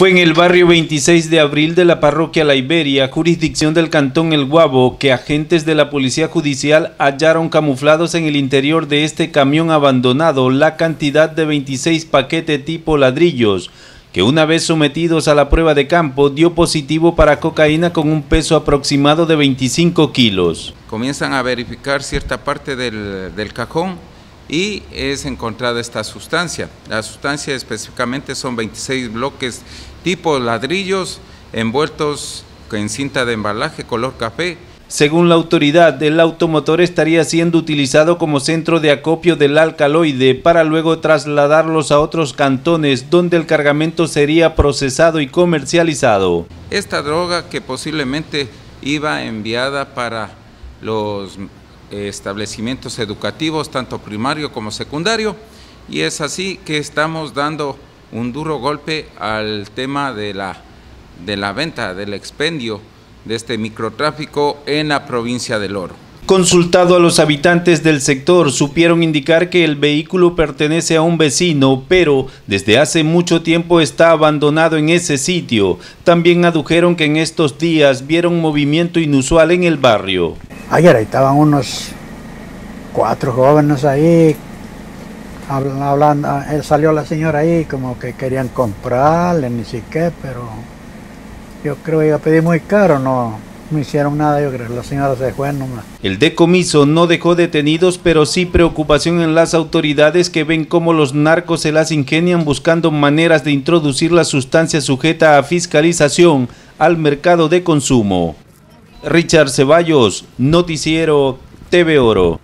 Fue en el barrio 26 de abril de la parroquia La Iberia, jurisdicción del cantón El Guabo, que agentes de la policía judicial hallaron camuflados en el interior de este camión abandonado la cantidad de 26 paquetes tipo ladrillos, que una vez sometidos a la prueba de campo dio positivo para cocaína con un peso aproximado de 25 kilos. Comienzan a verificar cierta parte del, del cajón y es encontrada esta sustancia. La sustancia específicamente son 26 bloques tipo ladrillos envueltos en cinta de embalaje color café. Según la autoridad, el automotor estaría siendo utilizado como centro de acopio del alcaloide para luego trasladarlos a otros cantones donde el cargamento sería procesado y comercializado. Esta droga que posiblemente iba enviada para los establecimientos educativos, tanto primario como secundario, y es así que estamos dando un duro golpe al tema de la, de la venta, del expendio de este microtráfico en la provincia del Oro. Consultado a los habitantes del sector, supieron indicar que el vehículo pertenece a un vecino, pero desde hace mucho tiempo está abandonado en ese sitio. También adujeron que en estos días vieron movimiento inusual en el barrio. Ayer estaban unos cuatro jóvenes ahí, hablando, eh, salió la señora ahí como que querían comprarle, ni siquiera, pero yo creo que iba a pedir muy caro, no, no hicieron nada, yo creo que la señora se fue nomás. El decomiso no dejó detenidos, pero sí preocupación en las autoridades que ven cómo los narcos se las ingenian buscando maneras de introducir la sustancia sujeta a fiscalización al mercado de consumo. Richard Ceballos, Noticiero TV Oro.